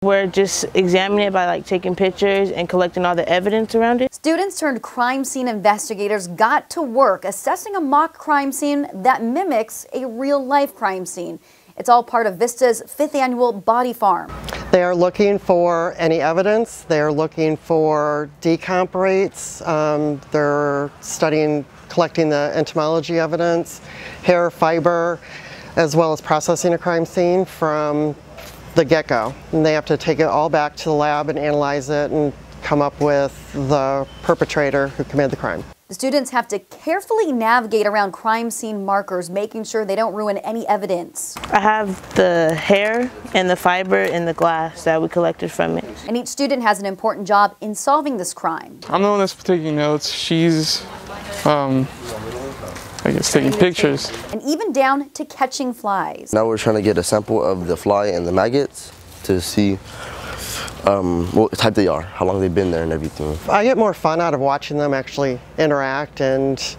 We're just examining it by like taking pictures and collecting all the evidence around it. Students turned crime scene investigators got to work assessing a mock crime scene that mimics a real life crime scene. It's all part of Vista's fifth annual Body Farm. They are looking for any evidence. They're looking for decomp rates. Um, they're studying, collecting the entomology evidence, hair fiber, as well as processing a crime scene from the get-go. And they have to take it all back to the lab and analyze it and come up with the perpetrator who committed the crime. The students have to carefully navigate around crime scene markers, making sure they don't ruin any evidence. I have the hair and the fiber and the glass that we collected from it. And each student has an important job in solving this crime. I'm the one that's taking notes. She's, um, I guess, taking pictures. And even down to catching flies. Now we're trying to get a sample of the fly and the maggots to see um, what type they are, how long they've been there and everything. I get more fun out of watching them actually interact and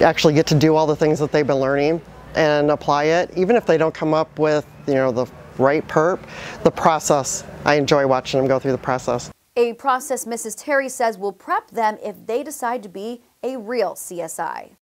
actually get to do all the things that they've been learning and apply it. Even if they don't come up with, you know, the right perp, the process, I enjoy watching them go through the process. A process Mrs. Terry says will prep them if they decide to be a real CSI.